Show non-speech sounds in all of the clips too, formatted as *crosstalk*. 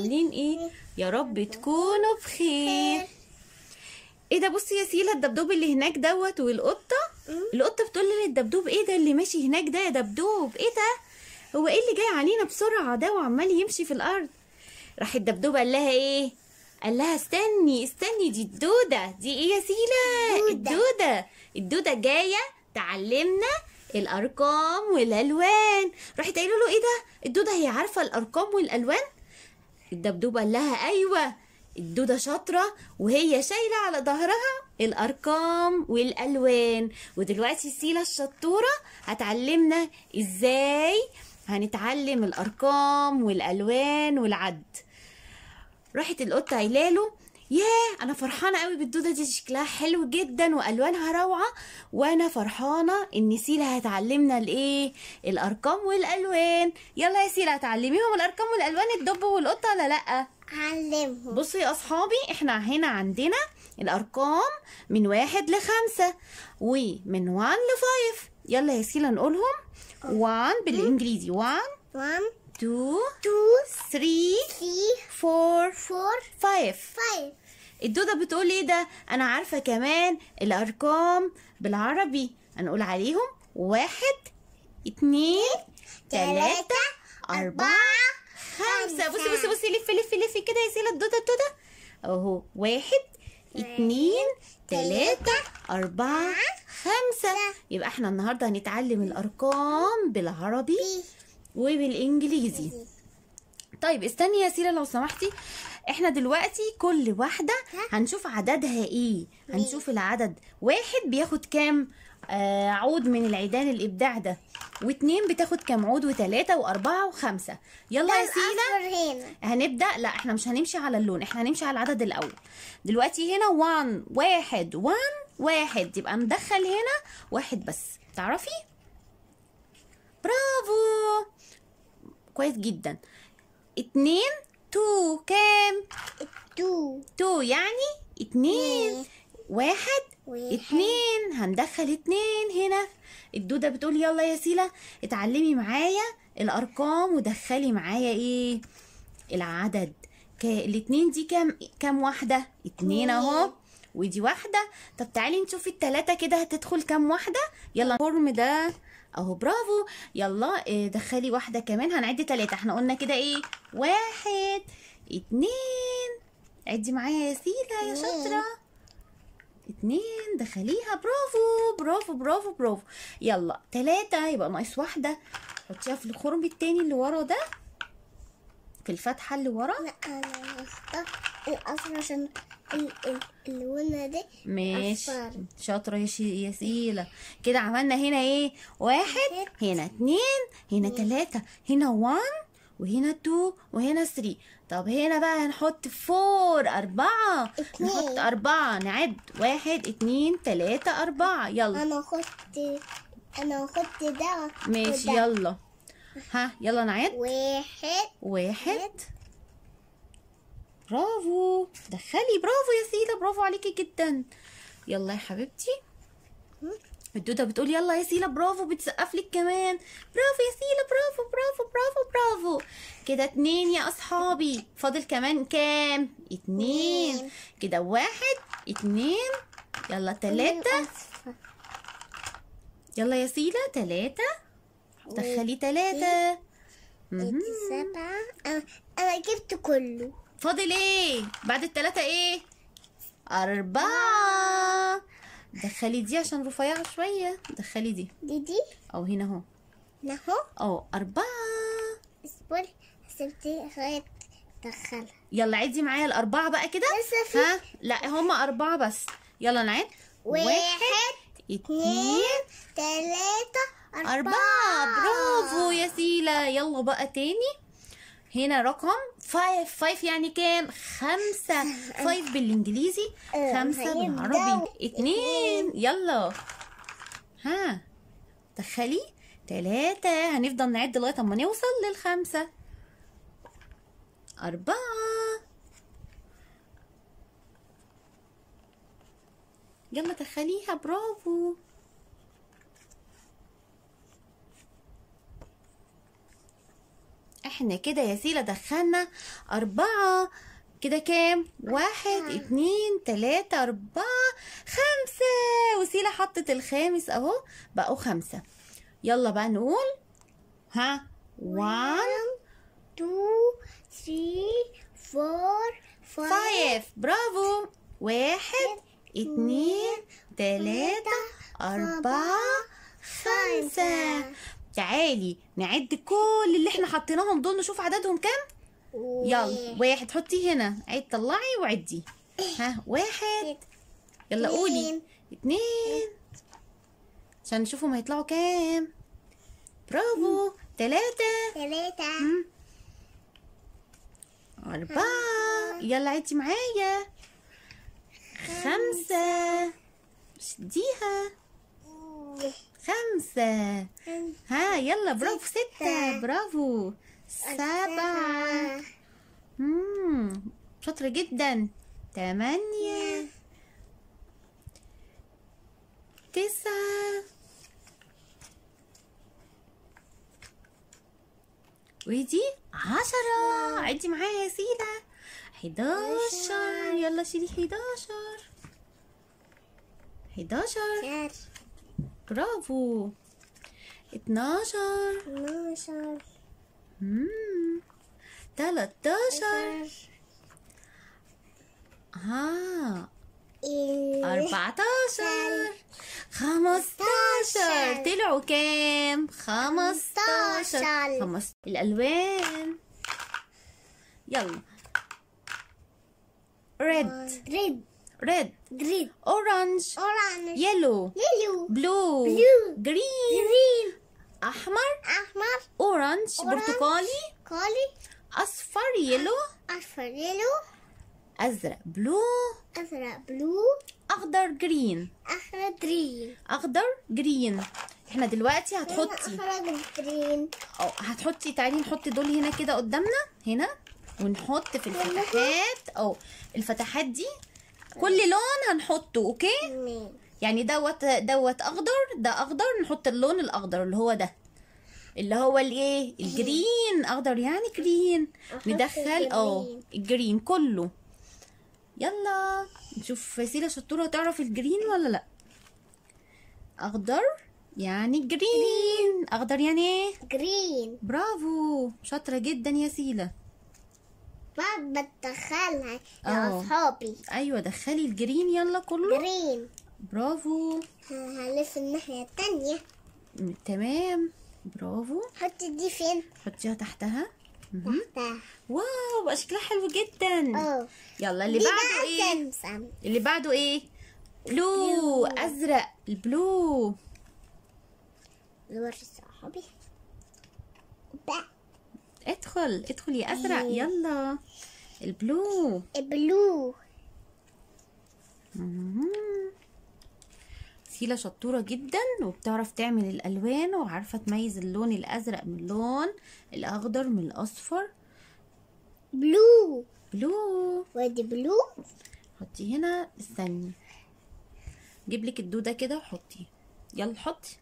عاملين إيه؟ يا رب تكونوا بخير. إيه ده؟ بصي يا سيلا الدبدوب اللي هناك دوت والقطة. القطة بتقول للدبدوب إيه ده اللي ماشي هناك ده يا دبدوب؟ إيه ده؟ هو إيه اللي جاي علينا بسرعة ده وعمال يمشي في الأرض؟ راح الدبدوب قال لها إيه؟ قال لها استني استني دي الدودة. دي إيه يا سيلا؟ دودة. الدودة. الدودة جاية تعلمنا الأرقام والألوان. راحت قايلة له إيه ده؟ الدودة هي عارفة الأرقام والألوان؟ الدبدوب قال لها أيوه الدودة شاطرة وهي شايلة على ظهرها الأرقام والألوان. ودلوقتي سيلا الشطورة هتعلمنا إزاي هنتعلم الأرقام والألوان والعد. راحت القطة قايلة له ياه أنا فرحانة قوي بالدودة دي شكلها حلو جدا وألوانها روعة. وأنا فرحانة إن سيلا هتعلمنا الإيه؟ الأرقام والألوان. يلا يا سيلا هتعلميهم الأرقام والألوان الدب والقطة ولا لأ؟ علمهم بصوا يا أصحابي إحنا هنا عندنا الأرقام من واحد لخمسة ومن one ل five يلا يا سيلا نقولهم. one بالإنجليزي. one 1 two 2 three 3 four 4 five 5 الدودة بتقول إيه ده؟ أنا عارفة كمان الأرقام بالعربي. هنقول عليهم واحد اتنين تلاتة أربعة خمسة. بصي بصي بصي لفي لفي لفي كده يا سيلا الدودة الدودة. أهو واحد اتنين تلاتة أربعة خمسة. يبقى إحنا النهاردة هنتعلم الأرقام بالعربي وبالإنجليزي. طيب استني يا سيرة لو سمحتي. إحنا دلوقتي كل واحدة هنشوف عددها إيه؟ هنشوف العدد واحد بياخد كام؟ آه عود من العيدان الابداع ده. واتنين بتاخد كام عود؟ وتلاتة واربعة وخمسة. يلا يا سيلا هنا. هنبدأ؟ لا إحنا مش هنمشي على اللون إحنا هنمشي على العدد الأول. دلوقتي هنا وان واحد وان واحد. يبقى ندخل هنا واحد بس. تعرفي؟ برافو. كويس جدا. اتنين two كام؟ 2 two يعني اتنين. واحد واحد. اتنين. هندخل اتنين هنا. الدودة بتقول يلا يا سيلا اتعلمي معايا الأرقام ودخلي معايا إيه؟ العدد. ك... الاتنين دي كام؟ كام واحدة؟ اتنين اتنين. اهو. ودي واحدة. طب تعالي نشوف التلاتة كده هتدخل كام واحدة؟ يلا. الفورم ده اهو برافو. يلا آه، دخلي واحدة كمان. هنعد تلاتة. إحنا قلنا كده إيه؟ واحد اتنين. عدي معايا يا سيلا يا. شاطرة. اتنين دخليها. برافو برافو برافو برافو. يلا تلاتة. يبقى ناقص واحدة. حطيها في الخرم التاني اللي ورا ده. في الفتحة اللي ورا. لا أنا هختار الاصفر عشان اللونة دي ماشي. شاطرة يا سيلا كده عملنا هنا إيه؟ واحد هنا اتنين هنا تلاتة هنا one وهنا two وهنا three طب هنا بقى هنحط four أربعة. اتنين. نحط أربعة. نعد. واحد اتنين تلاتة أربعة. يلا. أنا خدت أنا خدت ده ماشي. وده. يلا. ها يلا نعد. واحد. واحد. برافو. دخلي. برافو يا سيلا برافو عليكي جدا. يلا يا حبيبتي. الدودة بتقول يلا يا سيلا برافو بتسقف لك كمان. برافو يا سيلا برافو برافو برافو برافو. كده اتنين يا أصحابي. فاضل كمان كام؟ اتنين. كده واحد اتنين. يلا تلاتة. الأصفر. يلا يا سيلا تلاتة. دخلي تلاتة. سبعة. أنا جبت كله. فاضل إيه؟ بعد التلاتة إيه؟ أربعة. دخلي دي عشان رفيعة شوية. دخلي دي. دي دي. أو هنا أهو. أهو. أو أربعة. اصبر سبت لغاية دخلها يلا عدي معايا الأربعة بقى كده. لسه في ها؟ لا هما أربعة بس. يلا نعد. واحد اتنين اتنين تلاتة أربعة. أربعة. برافو يا سيلا. يلا بقى تاني. هنا رقم five five يعني كام؟ خمسة. *laughs* five بالإنجليزي آه، خمسة. بالعربي. اتنين. يلا. ها. دخلي. تلاتة. هنفضل نعد لغاية أما نوصل للخمسة. أربعة. يلا دخليها. برافو. إحنا كده يا سيلا دخلنا أربعة كده كام؟ واحد اتنين تلاتة أربعة خمسة. وسيلة حطت الخامس أهو بقوا خمسة. يلا بقى نقول ها one two three four five. five. برافو. واحد اتنين تلاتة أربعة خمسة. تعالي نعد كل اللي إحنا حطيناهم دول نشوف عددهم كام؟ يلا واحد حطي هنا. عيد طلعي وعدي. ها واحد. يلا قولي. اتنين. عشان نشوفهم هيطلعوا كام. برافو. تلاتة. مم. أربعة. يلا عدي معايا. خمسة. شديها. خمسة. ها يلا برافو ستة. برافو. سبعة. مم. شاطرة جدا. تمانية. تسعة. ودي عشرة. عدي معايا يا سيدة. حداشر. يلا شيلي حداشر. حداشر. برافو. اتناشر. اثناشر مم. تلاتاشر. ها أربعتاشر. خمستاشر. طلعوا كام؟ خمستاشر. خمستاشر. خمس الألوان. يلا. red red green orange orange yellow yellow blue Blue. green green أحمر احمر orange Orange. برتقالي كولي أصفر yellow اصفر yellow أزرق blue ازرق blue أخضر green احمر green أخضر green إحنا دلوقتي هتحطي احمر green أو هتحطي تعالي نحط دول هنا كده قدامنا هنا ونحط في الفتحات. أو الفتحات دي كل لون هنحطه okay؟ يعني دوت دوت أخضر ده أخضر نحط اللون الأخضر اللي هو ده. اللي هو الايه ال green أخضر يعني green. ندخل آه ال green. كله. يلا نشوف سيلا شطورة تعرف ال green ولا لأ؟ أخضر يعني green. أخضر يعني إيه؟ green. برافو شاطرة جدا يا سيلا. ما بدخلها آه. لاصحابي أيوه دخلي ال green يلا كله. green. برافو. هلف الناحية التانية. تمام. برافو. حط دي فين؟ حطيها تحتها. تحتها. wow بقى شكلها حلو جدا. آه. يلا اللي بعده إيه؟ سمسم اللي بعده إيه؟ blue. أزرق ال blue. نوري صحابي. ادخل ادخل يا أزرق إيه. يلا. ال blue. blue مهم. سيلا شطورة جدا وبتعرف تعمل الألوان وعارفة تميز اللون الأزرق من اللون الأخضر من الأصفر. blue. blue. ودي blue. حطي هنا استني. جيب لك الدودة كده وحطي يلا حطي.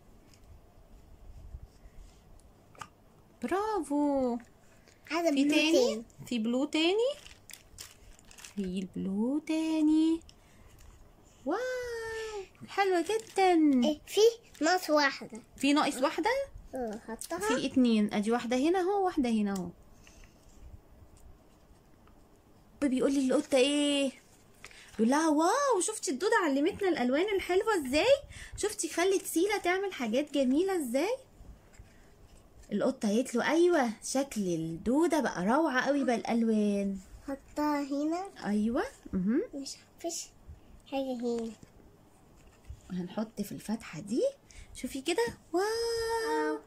برافو. هذا في blue تاني؟ تاني. في blue تاني؟ في البلو تاني. واو! حلوة جدا. إيه، في ناس واحدة. في ناقص واحدة؟ آه حطها. في اتنين. أدي واحدة هنا أهو واحدة هنا أهو. بيقول لي القطة إيه؟ يقول لها واو شفتي الدودة علمتنا الألوان الحلوة إزاي؟ شفتي خلت سيلة تعمل حاجات جميلة إزاي؟ القطة قالت له أيوه شكل الدودة بقى روعة قوي بالالوان حطها هنا. أيوه. مهم. مش فيش حاجة هنا. هنحط في الفتحة دي. شوفي كده. wow.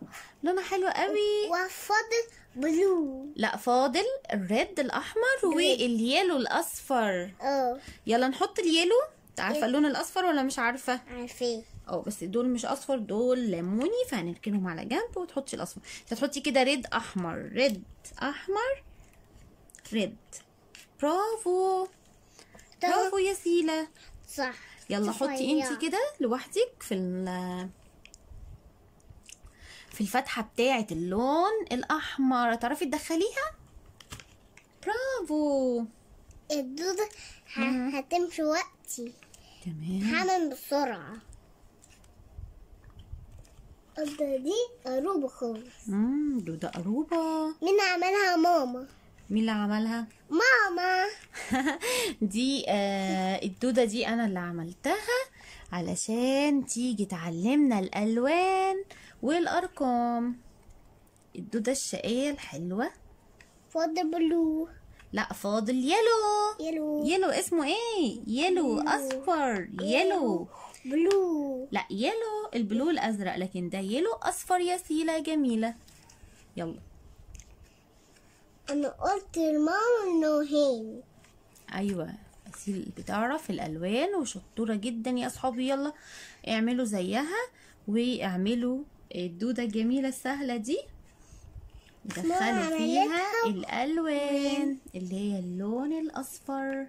لونها حلو قوي. وفضل blue. لا فاضل ال red الأحمر وال yellow الأصفر. آه. يلا نحط ال yellow عارفة؟ اللون الأصفر ولا مش عارفة؟ عارفين آه بس دول مش اصفر دول ليموني فهنركنهم على جنب وتحطي الأصفر. هتحطي كده red أحمر red أحمر red. برافو. برافو يا سيلا. صح. يلا. حطي انت كده لوحدك في ال في الفتحة بتاعة اللون الأحمر. تعرفي تدخليها؟ برافو. الدودة هتمشي وقتي. تمام. هعمل بسرعة. الدودة دي قروبة خالص. مم، دودة قروبة مين عملها؟ ماما. مين اللي عملها؟ ماما. *laughs* دي آه الدودة دي أنا اللي عملتها علشان تيجي تعلمنا الألوان والأرقام. الدودة الشقية الحلوة. فاضل بلو. لا فاضل يلو. يلو. يلو اسمه إيه؟ يلو أصفر. يلو. بلو لا يلو البلو الأزرق لكن ده يلو أصفر يا سيلا جميلة. يلا. أنا قلت لماما إنه هين. أيوه. اسيل بتعرف الألوان وشطورة جدا يا اصحابي يلا اعملوا زيها واعملوا الدودة الجميلة السهلة دي. دخلوا فيها الألوان اللي هي اللون الأصفر.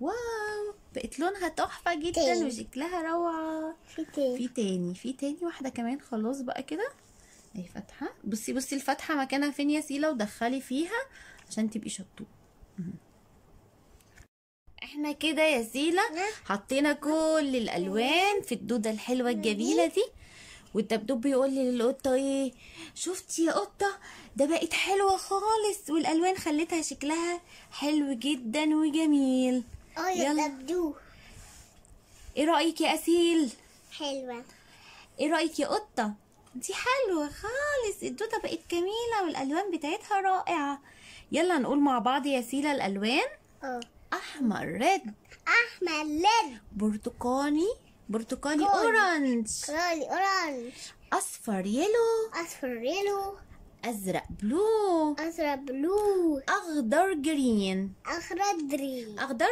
واو! بقت لونها تحفة جدا. وشكلها روعة. في تاني. في تاني في تاني واحدة كمان خلاص بقى كده. اهي فاتحة. بصي بصي الفتحة مكانها فين يا سيلا؟ ودخلي فيها عشان تبقي شطوط مهم. إحنا كده يا سيلا حطينا كل الألوان في الدودة الحلوة الجميلة دي. والدبدوب بيقول لي للقطة إيه؟ شفتي يا قطة؟ ده بقت حلوة خالص. والألوان خلتها شكلها حلو جدا وجميل. آه يا يلا. إيه رأيك يا أسيل؟ حلوة. إيه رأيك يا قطة؟ دي حلوة خالص. الدودة بقت جميلة والألوان بتاعتها رائعة. يلا نقول مع بعض يا سيلا الألوان. آه. أحمر red. أحمر red برتقاني. برتقاني جول. orange كرالي orange. أصفر yellow. أصفر yellow. أزرق blue أزرق blue أخضر green أخضر green أخضر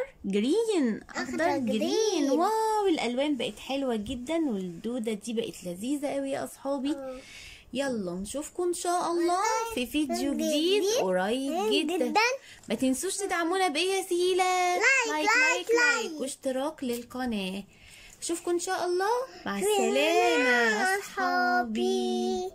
أخضر green green. wow الألوان بقت حلوة جدا والدودة دي بقت لذيذة قوي يا أصحابي. آه. يلا نشوفكم إن شاء الله في فيديو جديد. قريب جدا. جدا. ما تنسوش تدعمونا بايه يا سيلا like، like، like. واشتراك للقناة. اشوفكم إن شاء الله. مع يا أصحابي.